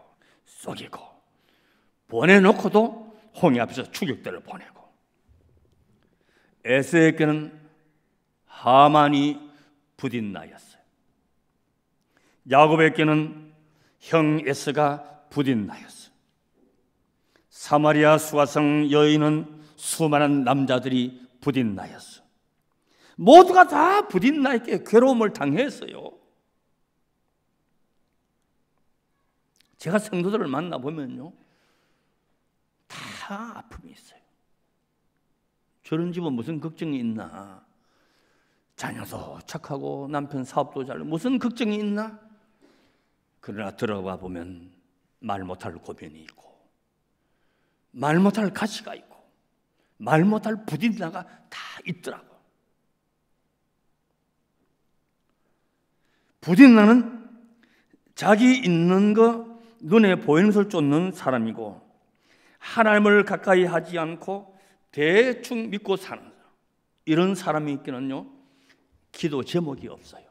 A: 속이고 보내놓고도 홍해 앞에서 추격대를 보내고 에스에게는 하만이 부딘 나였어요. 야곱에게는 형 에스가 부딘 나였어요. 사마리아 수가성 여인은 수많은 남자들이 부딘 나였어. 모두가 다 부딘 나에게 괴로움을 당했어요. 제가 성도들을 만나 보면요, 다 아픔이 있어요. 저런 집은 무슨 걱정이 있나? 자녀도 착하고 남편 사업도 잘 무슨 걱정이 있나? 그러나 들어가 보면 말 못할 고민이 있고 말 못할 가치가 있고 말 못할 부딘나가 다 있더라고. 부딘나는 자기 있는 거 눈에 보이는 것을 쫓는 사람이고 하나님을 가까이 하지 않고 대충 믿고 사는 이런 사람이 있기는요 기도 제목이 없어요.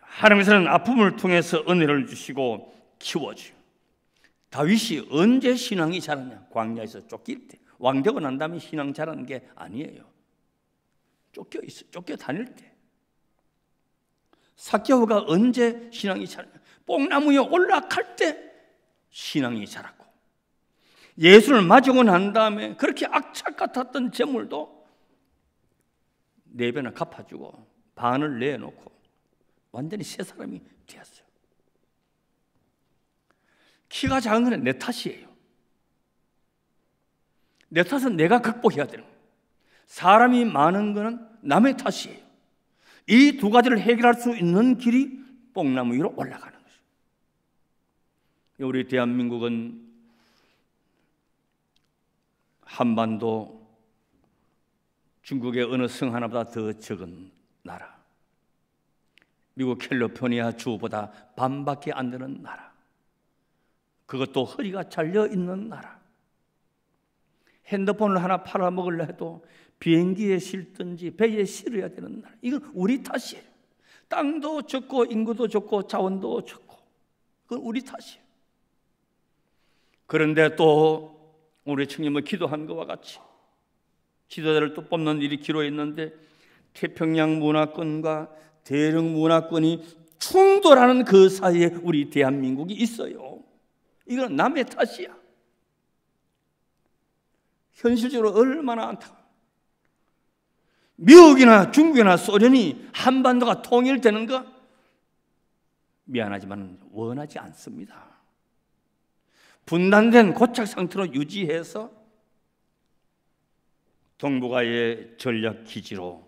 A: 하나님께서는 아픔을 통해서 은혜를 주시고 키워줘요. 다윗이 언제 신앙이 자랐냐? 광야에서 쫓길 때. 왕되고 난 다음에 신앙 자라는 게 아니에요. 쫓겨 있어, 쫓겨 다닐 때. 사개오가 언제 신앙이 자랐냐? 뽕나무에 올라갈 때 신앙이 자랐고 예수를 맞이고 난 다음에 그렇게 악착 같았던 재물도 네 배나 갚아주고 반을 내놓고 완전히 새 사람이 되었어요. 키가 작은 건 내 탓이에요. 내 탓은 내가 극복해야 되는 거예요. 사람이 많은 것은 남의 탓이에요. 이 두 가지를 해결할 수 있는 길이 뽕나무 위로 올라가는 거죠. 우리 대한민국은 한반도 중국의 어느 성 하나보다 더 적은 나라. 미국 캘리포니아 주보다 반밖에 안 되는 나라. 그것도 허리가 잘려 있는 나라. 핸드폰을 하나 팔아먹으려 해도 비행기에 실든지 배에 실어야 되는 나라. 이건 우리 탓이에요. 땅도 적고 인구도 적고 자원도 적고 그건 우리 탓이에요. 그런데 또 우리 청님은 기도한 것과 같이 지도자를 또 뽑는 일이 기로했는데 태평양 문화권과 대륙 문화권이 충돌하는 그 사이에 우리 대한민국이 있어요. 이건 남의 탓이야. 현실적으로 얼마나 안타. 미국이나 중국이나 소련이 한반도가 통일되는 거 미안하지만 원하지 않습니다. 분단된 고착 상태로 유지해서 동북아의 전략 기지로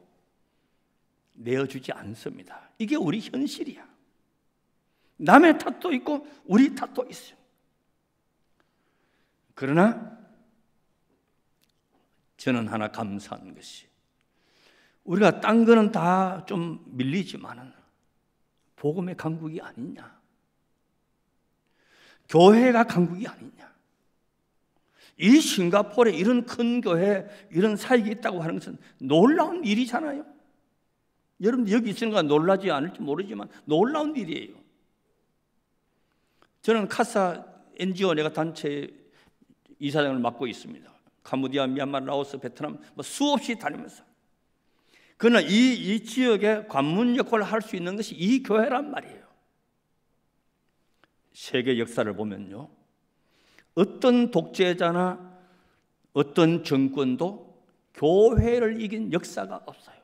A: 내어주지 않습니다. 이게 우리 현실이야. 남의 탓도 있고 우리 탓도 있어요. 그러나 저는 하나 감사한 것이 우리가 딴 거는 다 좀 밀리지만은 복음의 강국이 아니냐. 교회가 강국이 아니냐. 이 싱가포르에 이런 큰 교회, 이런 사역이 있다고 하는 것은 놀라운 일이잖아요. 여러분 여기 건 놀라지 않을지 모르지만 놀라운 일이에요. 저는 카사 NGO 내가 단체 이사장을 맡고 있습니다. 카무디아, 미얀마, 라오스, 베트남 뭐 수없이 다니면서. 그러나 이, 이 지역에 관문 역할을 할 수 있는 것이 이 교회란 말이에요. 세계 역사를 보면요. 어떤 독재자나 어떤 정권도 교회를 이긴 역사가 없어요.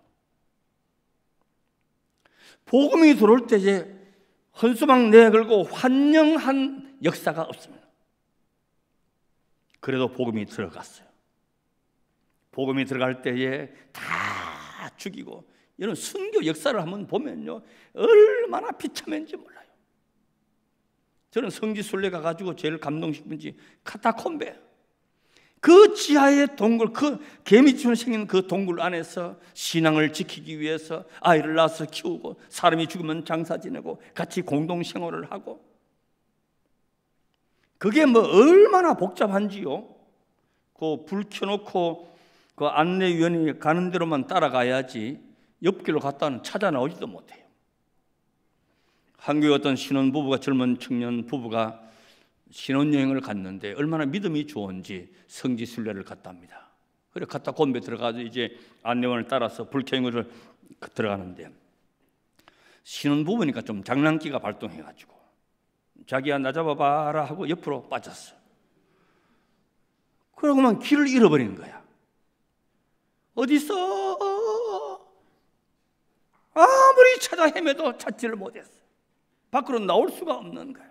A: 복음이 들어올 때 이제 헌수막 내걸고 환영한 역사가 없습니다. 그래도 복음이 들어갔어요. 복음이 들어갈 때에 다 죽이고 여러분 순교 역사를 한번 보면요 얼마나 비참한지 몰라요. 저는 성지순례 가가지고 제일 감동식은지 카타콤베 그 지하의 동굴 그 개미처럼 생긴 그 동굴 안에서 신앙을 지키기 위해서 아이를 낳아서 키우고 사람이 죽으면 장사 지내고 같이 공동 생활을 하고 그게 뭐 얼마나 복잡한지요. 그 불 켜놓고 그 안내위원이 가는 대로만 따라가야지 옆길로 갔다는 찾아 나오지도 못해요. 한국의 어떤 신혼 부부가 젊은 청년 부부가 신혼 여행을 갔는데 얼마나 믿음이 좋은지 성지 순례를 갔답니다. 그래 갔다 곤배 들어가서 이제 안내원을 따라서 불켜을 들어가는데 신혼 부부니까 좀 장난기가 발동해가지고 자기야 나 잡아봐라 하고 옆으로 빠졌어. 그러고만 길을 잃어버리는 거야. 어디서 아무리 찾아 헤매도 찾지를 못했어. 밖으로 나올 수가 없는 거야.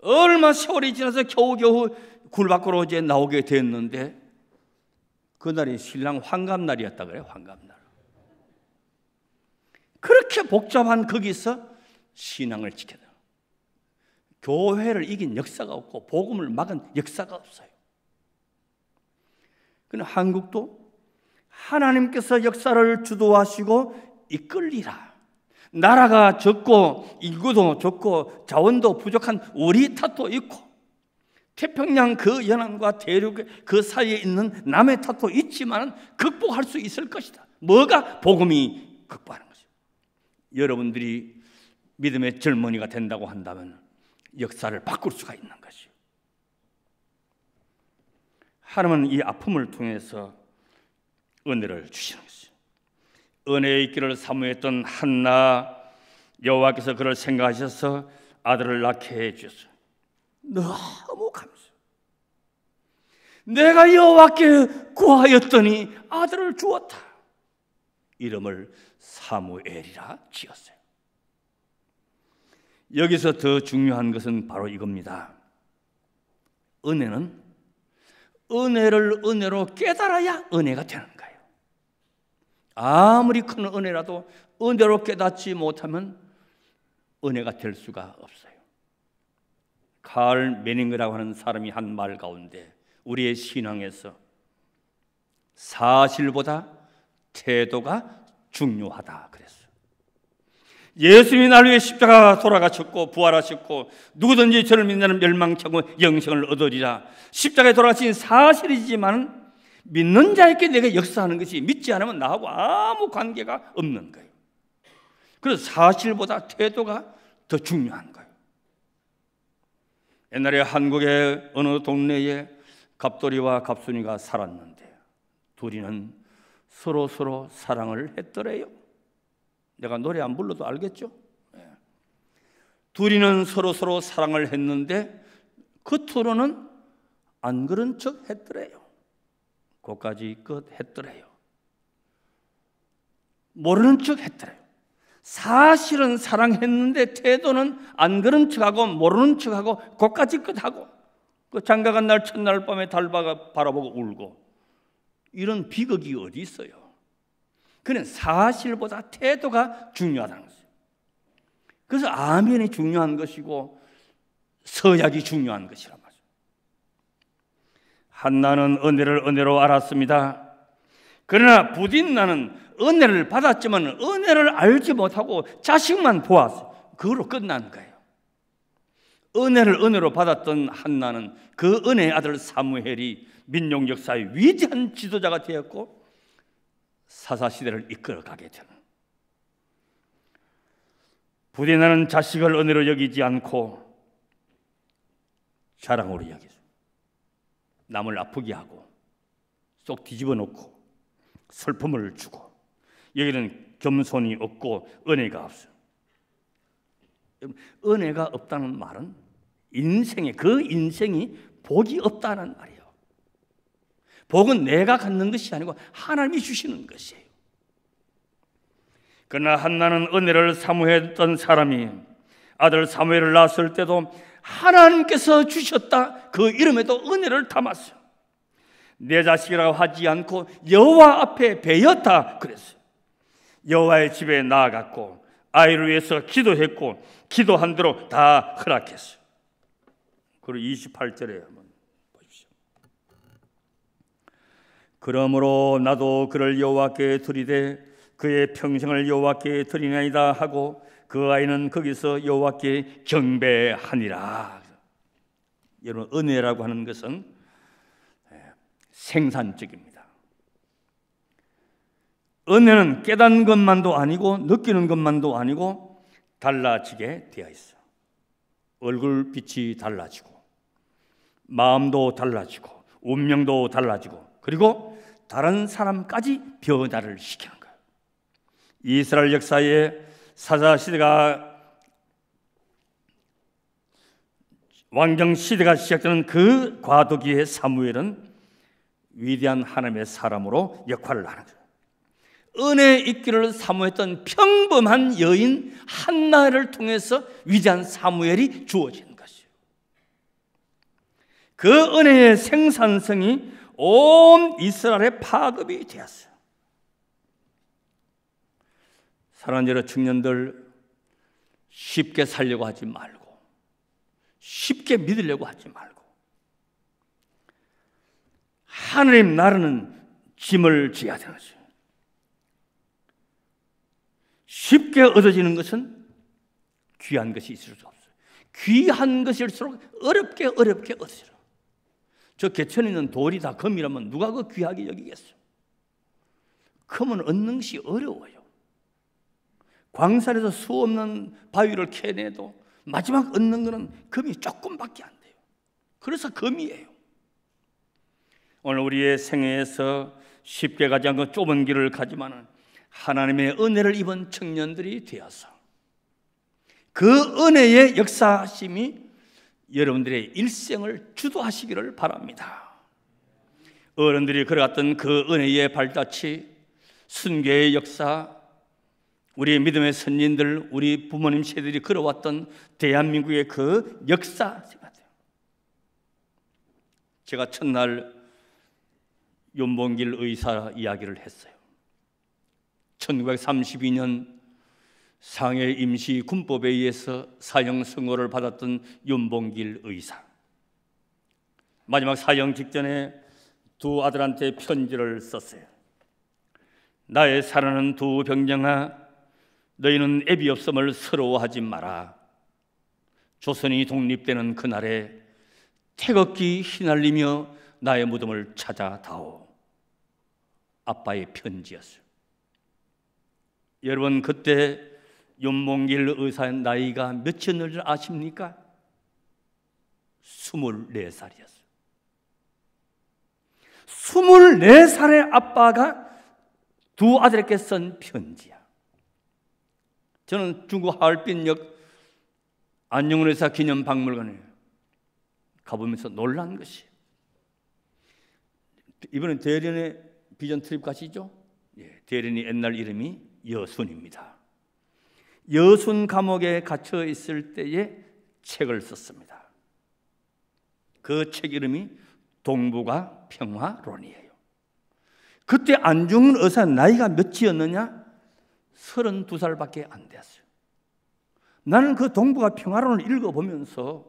A: 얼마 세월이 지나서 겨우겨우 굴 밖으로 이제 나오게 됐는데 그날이 신랑 환갑날이었다 그래요. 환갑날. 그렇게 복잡한 거기서 신앙을 지켜야 교회를 이긴 역사가 없고 복음을 막은 역사가 없어요. 그러 한국도 하나님께서 역사를 주도하시고 이끌리라. 나라가 적고 인구도 적고 자원도 부족한 우리 탓도 있고 태평양 그 연안과 대륙 그 사이에 있는 남의 탓도 있지만 극복할 수 있을 것이다. 뭐가 복음이 극복하는 것이죠. 여러분들이 믿음의 젊은이가 된다고 한다면 역사를 바꿀 수가 있는 것이요. 하나님은 이 아픔을 통해서 은혜를 주시는 것이요. 은혜의 길을 사모했던 한나 여호와께서 그를 생각하셔서 아들을 낳게 해 주셨어요. 너무 감사. 내가 여호와께 구하였더니 아들을 주었다. 이름을 사무엘이라 지었어요. 여기서 더 중요한 것은 바로 이겁니다. 은혜는 은혜를 은혜로 깨달아야 은혜가 되는 거예요. 아무리 큰 은혜라도 은혜로 깨닫지 못하면 은혜가 될 수가 없어요. 칼 메닝그라고 하는 사람이 한 말 가운데 우리의 신앙에서 사실보다 태도가 중요하다 그랬어요. 예수님이 날 위해 십자가 돌아가셨고 부활하셨고 누구든지 저를 믿는 멸망하고 영생을 얻으리라. 십자가에 돌아가신 사실이지만 믿는 자에게 내가 역사하는 것이 믿지 않으면 나하고 아무 관계가 없는 거예요. 그래서 사실보다 태도가 더 중요한 거예요. 옛날에 한국의 어느 동네에 갑돌이와 갑순이가 살았는데 둘이는 서로 서로 사랑을 했더래요. 내가 노래 안 불러도 알겠죠? 네. 둘이는 서로 서로 사랑을 했는데 겉으로는 안 그런 척 했더래요. 고까지 끝 했더래요. 모르는 척 했더래요. 사실은 사랑했는데 태도는 안 그런 척하고 모르는 척하고 고까지 끝하고 그 장가간 날 첫날 밤에 달바가 바라보고 울고 이런 비극이 어디 있어요? 그는 사실보다 태도가 중요하다는 거죠. 그래서 아멘이 중요한 것이고 서약이 중요한 것이란 말이죠. 한나는 은혜를 은혜로 알았습니다. 그러나 부딘나는 은혜를 받았지만 은혜를 알지 못하고 자식만 보았어. 그걸로 끝난 거예요. 은혜를 은혜로 받았던 한나는 그 은혜의 아들 사무엘이 민족 역사의 위대한 지도자가 되었고 사사 시대를 이끌어가게 되는 부디 나는 자식을 은혜로 여기지 않고 자랑으로 여기죠. 남을 아프게 하고 쏙 뒤집어 놓고 슬픔을 주고 여기는 겸손이 없고 은혜가 없어요. 은혜가 없다는 말은 인생에 그 인생이 복이 없다는 말이에요. 복은 내가 갖는 것이 아니고 하나님이 주시는 것이에요. 그러나 한나는 은혜를 사모했던 사람이 아들 사무엘을 낳았을 때도 하나님께서 주셨다 그 이름에도 은혜를 담았어요. 내 자식이라고 하지 않고 여호와 앞에 배였다 그랬어요. 여호와의 집에 나아갔고 아이를 위해서 기도했고 기도한 대로 다 허락했어요. 그리고 28절에 한번 보십시오. 그러므로 나도 그를 여호와께 드리되 그의 평생을 여호와께 드리나이다 하고 그 아이는 거기서 여호와께 경배하니라. 여러분 은혜라고 하는 것은 생산적입니다. 은혜는 깨닫는 것만도 아니고 느끼는 것만도 아니고 달라지게 되어 있어. 얼굴 빛이 달라지고 마음도 달라지고 운명도 달라지고 그리고 다른 사람까지 변화를 시키는 거예요. 이스라엘 역사에 사자 시대가 왕정 시대가 시작되는 그 과도기의 사무엘은 위대한 하나님의 사람으로 역할을 하는 거예요. 은혜 있기를 사모했던 평범한 여인 한나를 통해서 위대한 사무엘이 주어진 것이에요. 그 은혜의 생산성이 온 이스라엘의 파급이 되었어요. 사랑하는 여러 청년들 쉽게 살려고 하지 말고 쉽게 믿으려고 하지 말고 하나님 나라는 짐을 져야 되는 거죠. 쉽게 얻어지는 것은 귀한 것이 있을 수 없어요. 귀한 것일수록 어렵게 어렵게 얻어져요. 저 개천에 있는 돌이 다 금이라면 누가 그 귀하게 여기겠어요? 금은 얻는 것이 어려워요. 광산에서 수 없는 바위를 캐내도 마지막 얻는 것은 금이 조금밖에 안 돼요. 그래서 금이에요. 오늘 우리의 생애에서 쉽게 가지 않고 좁은 길을 가지만은 하나님의 은혜를 입은 청년들이 되어서 그 은혜의 역사심이 여러분들의 일생을 주도하시기를 바랍니다. 어른들이 걸어갔던 그 은혜의 발자취, 순교의 역사, 우리 믿음의 선진들, 우리 부모님 세들이 걸어왔던 대한민국의 그 역사 생각해요. 제가 첫날 윤봉길 의사 이야기를 했어요. 1932년 상해 임시 군법에 의해서 사형 선고를 받았던 윤봉길 의사. 마지막 사형 직전에 두 아들한테 편지를 썼어요. 나의 사랑하는 두 병장아, 너희는 애비 없음을 서러워하지 마라. 조선이 독립되는 그날에 태극기 휘날리며 나의 무덤을 찾아다오. 아빠의 편지였어요. 여러분 그때 윤몽길 의사의 나이가 줄 아십니까? 24살이었어요. 24살의 아빠가 두 아들에게 쓴 편지야. 저는 중국 하얼빈역 안영훈 의사 기념박물관에 가보면서 놀란 것이 이번에 대련의 비전 트립 가시죠? 예, 대련이 옛날 이름이 여순입니다. 여순 감옥에 갇혀 있을 때에 책을 썼습니다. 그 책 이름이 동북아 평화론이에요. 그때 안중근 의사 나이가 몇이었느냐? 32살밖에 안 됐어요. 나는 그 동북아 평화론을 읽어보면서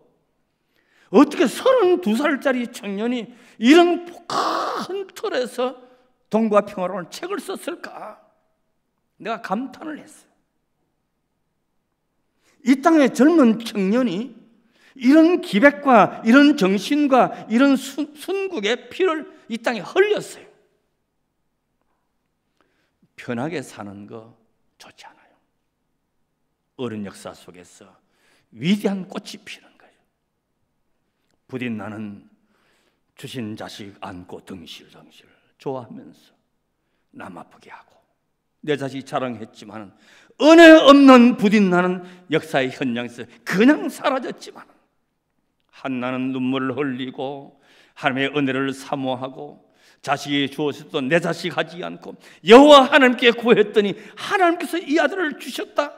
A: 어떻게 32살짜리 청년이 이런 큰 틀에서 동북아 평화론을 책을 썼을까? 내가 감탄을 했어요. 이 땅의 젊은 청년이 이런 기백과 이런 정신과 이런 순, 순국의 피를 이 땅에 흘렸어요. 편하게 사는 거 좋지 않아요. 어른 역사 속에서 위대한 꽃이 피는 거예요. 부디 나는 주신 자식 안고 덩실덩실 좋아하면서 남 아프게 하고 내 자식이 자랑했지만 은혜 없는 부딘나는 역사의 현장에서 그냥 사라졌지만 한나는 눈물을 흘리고 하나님의 은혜를 사모하고 자식이 주었어도 내 자식 하지 않고 여호와 하나님께 구했더니 하나님께서 이 아들을 주셨다.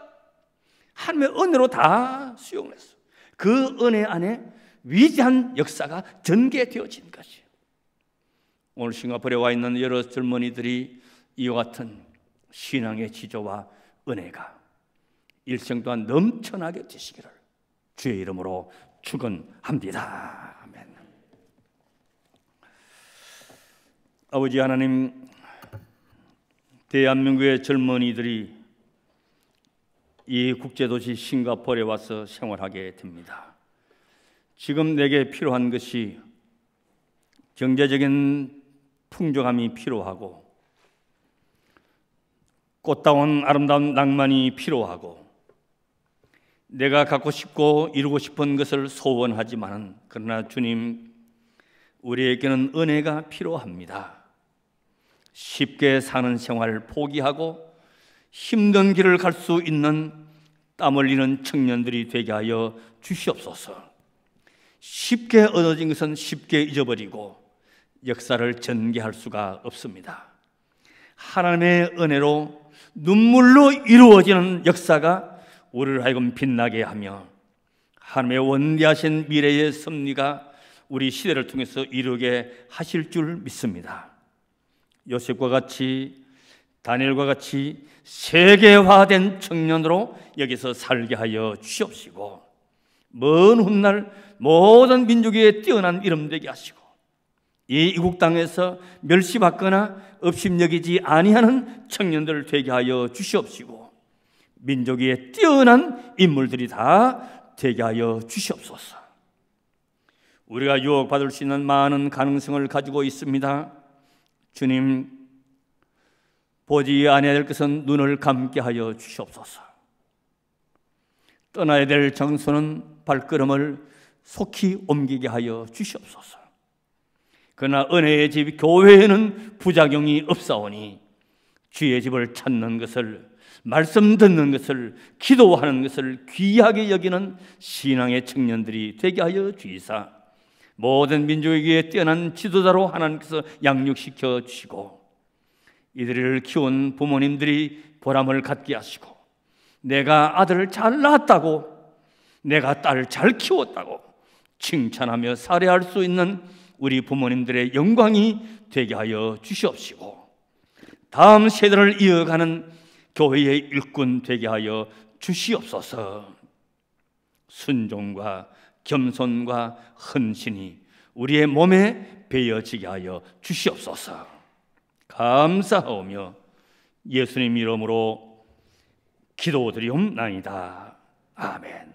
A: 하나님의 은혜로 다 수용했어. 그 은혜 안에 위대한 역사가 전개되어진 것이에요. 오늘 싱가포르에 와 있는 여러 젊은이들이 이와 같은 신앙의 지조와 은혜가 일생 동안 넘쳐나게 되시기를 주의 이름으로 축원합니다. 아멘. 아버지 하나님 대한민국의 젊은이들이 이 국제도시 싱가포르에 와서 생활하게 됩니다. 지금 내게 필요한 것이 경제적인 풍족함이 필요하고 꽃다운 아름다운 낭만이 필요하고 내가 갖고 싶고 이루고 싶은 것을 소원하지만 그러나 주님 우리에게는 은혜가 필요합니다. 쉽게 사는 생활을 포기하고 힘든 길을 갈 수 있는 땀 흘리는 청년들이 되게 하여 주시옵소서. 쉽게 얻어진 것은 쉽게 잊어버리고 역사를 전개할 수가 없습니다. 하나님의 은혜로 눈물로 이루어지는 역사가 우리를 하여금 빛나게 하며 하나님의 원대하신 미래의 섭리가 우리 시대를 통해서 이루게 하실 줄 믿습니다. 요셉과 같이 다니엘과 같이 세계화된 청년으로 여기서 살게 하여 주시옵시고 먼 훗날 모든 민족에 뛰어난 이름 되게 하시고 이 이국 땅에서 멸시받거나 업심여기지 아니하는 청년들 되게 하여 주시옵시고 민족의 뛰어난 인물들이 다 되게 하여 주시옵소서. 우리가 유혹받을 수 있는 많은 가능성을 가지고 있습니다. 주님, 보지 아니해야 될 것은 눈을 감게 하여 주시옵소서. 떠나야 될 장소는 발걸음을 속히 옮기게 하여 주시옵소서. 그러나 은혜의 집 교회에는 부작용이 없사오니 주의 집을 찾는 것을 말씀 듣는 것을 기도하는 것을 귀하게 여기는 신앙의 청년들이 되게 하여 주이사. 모든 민족에게 뛰어난 지도자로 하나님께서 양육시켜 주시고 이들을 키운 부모님들이 보람을 갖게 하시고 내가 아들을 잘 낳았다고 내가 딸을 잘 키웠다고 칭찬하며 살해할 수 있는 우리 부모님들의 영광이 되게 하여 주시옵시고 다음 세대를 이어가는 교회의 일꾼 되게 하여 주시옵소서. 순종과 겸손과 헌신이 우리의 몸에 배어지게 하여 주시옵소서. 감사하오며 예수님 이름으로 기도드리옵나이다. 아멘.